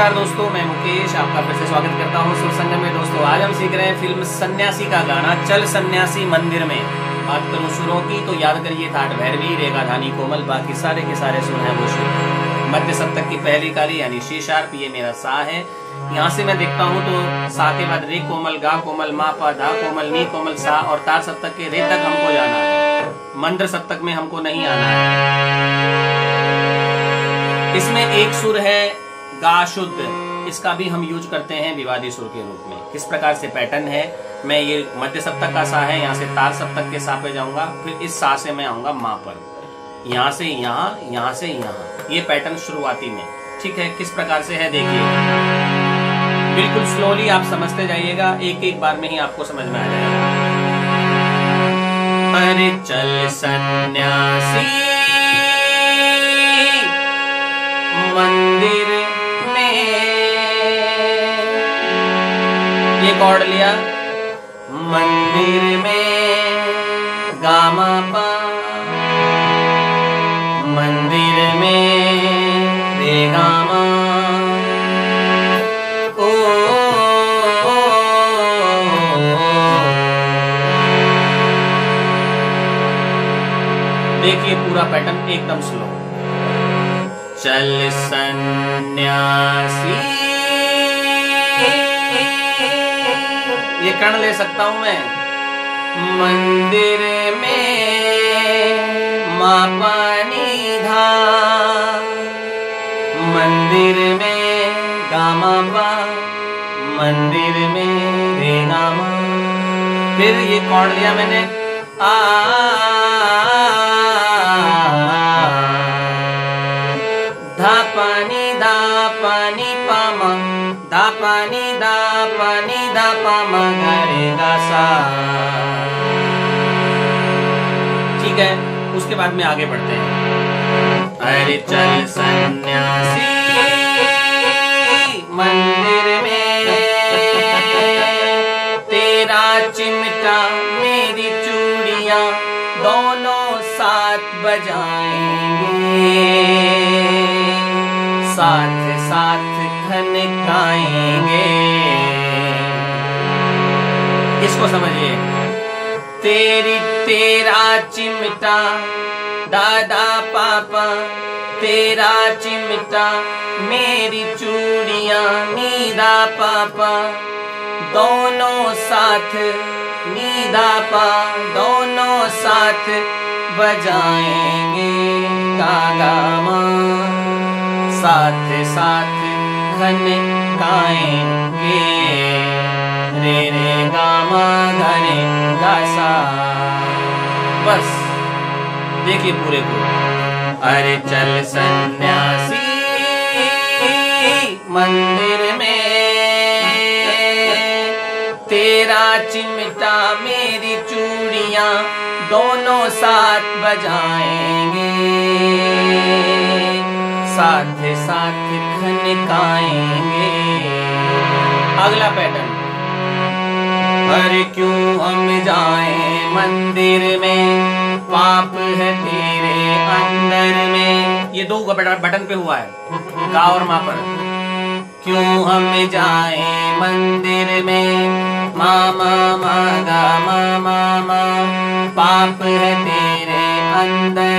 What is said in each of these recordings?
नमस्कार दोस्तों, मैं मुकेश, आपका फिर से स्वागत करता हूँ सुर संगम में। दोस्तों, आज हम सीख रहे हैं फ़िल्म सन्यासी का गाना, चल सन्यासी मंदिर में। बात करूँ सुरों की तो याद करिए थाट भैरवी रेगा धानी, कोमल, बाकी सारे के सारे सुर हैं वो शुरू मध्य सप्तक की पहली काली, यानी शी शार्प ये मेरा सा है। यहाँ से मैं देखता हूँ तो सा के बाद रे, कोमल, गा, कोमल, मा, पा, धा, कोमल, नी, कोमल, सा, और तार सप्तक के रे तक हमको जाना है। मंद्र सप्तक में हमको नहीं आना है। इसमें एक सुर है गा शुद्ध। इसका भी हम यूज़ करते हैं विवादी सुर के रूप में। किस प्रकार से पैटर्न है? मैं ये मध्य सप्तक का सा है, यहाँ से तार सप्तक के सा पे जाऊँगा, फिर इस सा से मैं आऊँगा माँ पर। यहाँ से यहाँ यहाँ से यहाँ। ये पैटर्न शुरुआती में। ठीक है, किस प्रकार से है देखिए। बिल्कुल स्लोली आप समझते जाइएगा, एक एक बार में ही आपको समझ में आ जाएगा। अरे चल सन्यासी, मंदिर कॉर्ड लिया मंदिर में गामा पा मंदिर में रे गामा ओ, ओ, देखिए पूरा पैटर्न एकदम स्लो चल सन्यासी ये ले सकता हूँ मैं। मंदिर में माँ पानी धा। मंदिर में गामा पा मंदिर में रे गामा फिर ये कौन लिया मैंने? आ सा ठीक है उसके बाद में आगे बढ़ते हैं। अरे चल सन्यासी मंदिर में। तेरा चिमटा मेरी चूड़िया दोनों साथ बजाएँगे। साथ साथ खनकाएँगे इसको समझिए। तेरी तेरा चिमटा, दादा पापा, तेरा चिमटा, मेरी चूड़ियाँ, नीदा पापा, दोनों साथ, नीदा पा, दोनों साथ बजाएँगे। गागा साथ साथ घन गाएँगे रे रे गामा घरे गासा बस। देखिए पूरे को। अरे चल सन्यासी, मंदिर में। तेरा चिमटा मेरी चूड़ियाँ दोनों साथ बजाएँगे। साथ साथ खनकाएँगे अगला पैटर्न अरे क्यों हम जाए मंदिर में? पाप है तेरे अंदर में। ये दो बटन पे हुआ है। गा और माँ पर। क्यों हम जाए मंदिर में? मामा मागा, मामा मा पाप है तेरे अंदर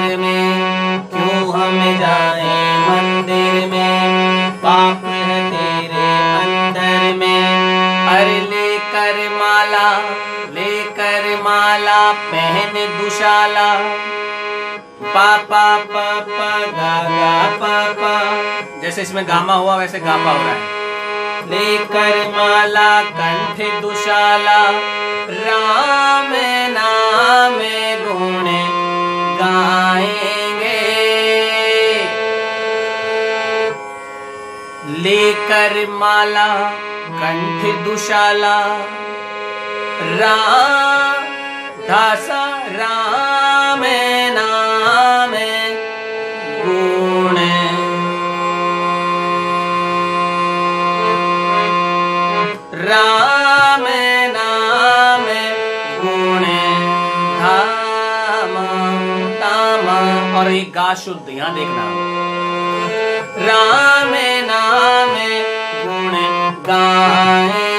माला पहन दुशाला। पापा पापा गा गा पापा। जैसे इसमें गामा हुआ, वैसे गापा हो रहा है। लेकर माला, कंठ दुशाला। राम नाम गुण गाएँगे। लेकर माला, कंठ दुशाला। राम दासा राम, नाम, गुण। राम, नाम, गुण। धाम, ताम, और एक गा शुद्ध, यहाँ देखना। राम, नाम, गुण। गाएँगे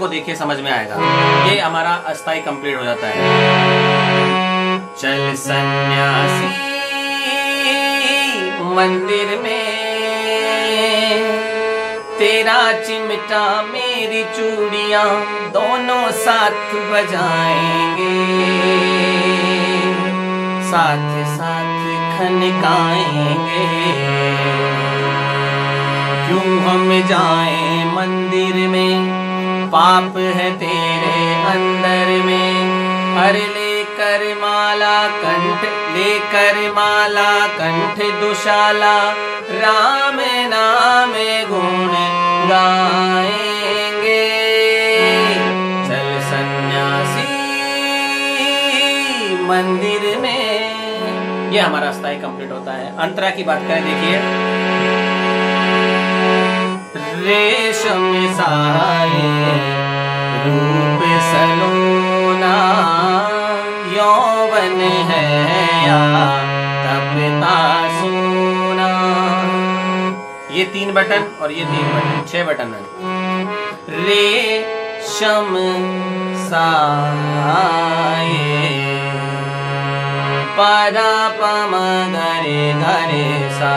को देखिए, समझ में आएगा। ये हमारा अस्थाई कंप्लीट हो जाता है। चल सन्यासी, मंदिर में तेरा चिमटा, मेरी चूड़िया दोनों साथ बजाएँगे। साथ साथ खनकाएँगे। क्यों हम जाएँ मंदिर में? पाप है तेरे अंदर में। हर लेकर माला, कंठ लेकर माला, कंठ दुशाला, राम नाम गुण गाएँगे। चल सन्यासी, मंदिर में। ये हमारा स्थायी कंप्लीट होता है। अंतरा की बात करें, देखिए। रेशम साए रूप सलोना यौवन है या तपता सोना। ये तीन बटन और ये तीन बटन, छह बटन है। रेशम साए पदा पम गरे गरे सा।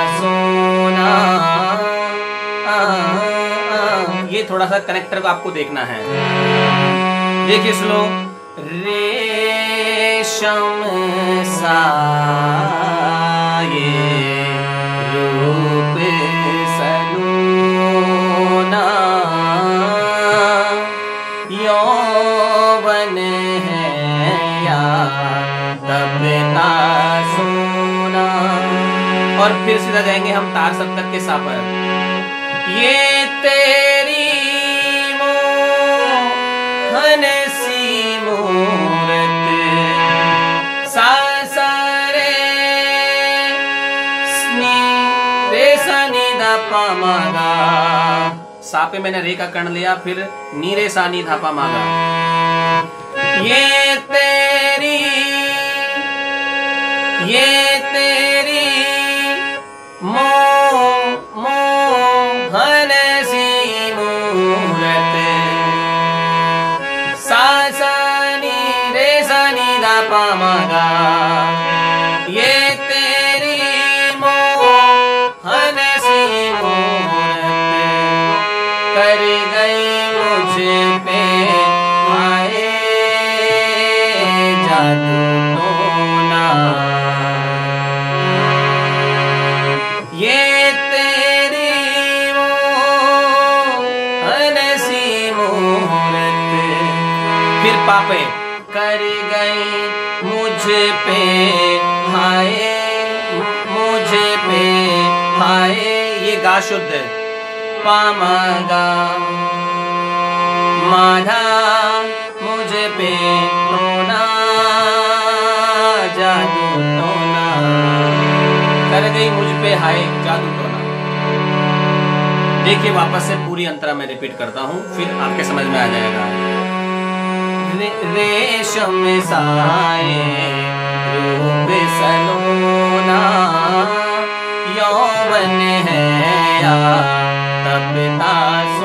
ये थोड़ा सा कनेक्टर को आपको देखना है। देखिए स्लो रेशम सोना। और फिर सीधा जाएँगे हम तार सप्तक के सा पर ये रे सा नी धा पा मा गा सा पे मैंने रे का कर्ण लिया, फिर नीरे सा नी धा पा मा गा ये तेरी ये तेरी मोह मोहन सी मूरत सा सा नी रे सा नी धा पा पापे कर गई मुझ पे, हाय, मुझ पे, हाय। ये गा शुद्ध। पामगा माधा मुझ पे टोना जादू टोना कर गई मुझ पे, हाय, जादू टोना देखिए, वापस से पूरी अंतरा मैं रिपीट करता हूँ, फिर आपके समझ में आ जाएगा। रेशम साए रूप सलोना यौवन है या तपता सोना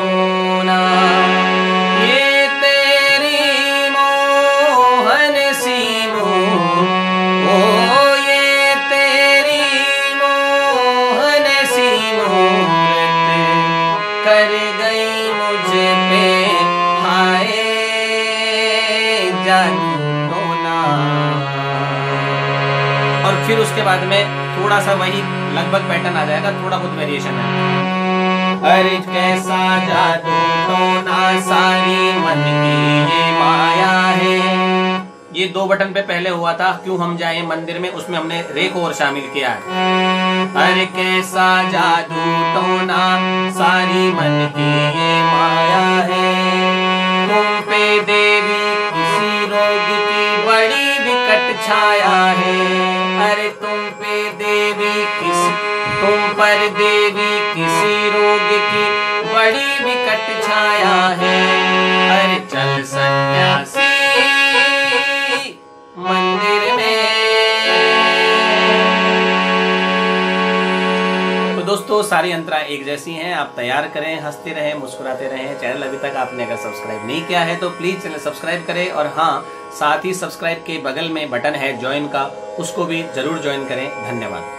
उसके बाद में थोड़ा सा वही लगभग पैटर्न आ जाएगा, थोड़ा बहुत वेरिएशन है। अरे कैसा जादू टोना सारी मन की ये माया है। ये दो बटन पे पहले हुआ था, क्यों हम जाए मंदिर में, उसमें हमने रेक और शामिल किया है। अरे कैसा जादू टोना सारी मन की ये माया है। तुम पे देवी किसी रोग की बड़ी विकट छाया है। अरे तुम पे देवी किसी तुम पर देवी किसी रोग की सारी अंतरा एक जैसी हैं, आप तैयार करें, हँसते रहें, मुस्कुराते रहें। चैनल अभी तक आपने अगर सब्सक्राइब नहीं किया है तो प्लीज़ चैनल सब्सक्राइब करें और हाँ साथ ही सब्सक्राइब के बगल में बटन है ज्वाइन का, उसको भी ज़रूर ज्वाइन करें। धन्यवाद।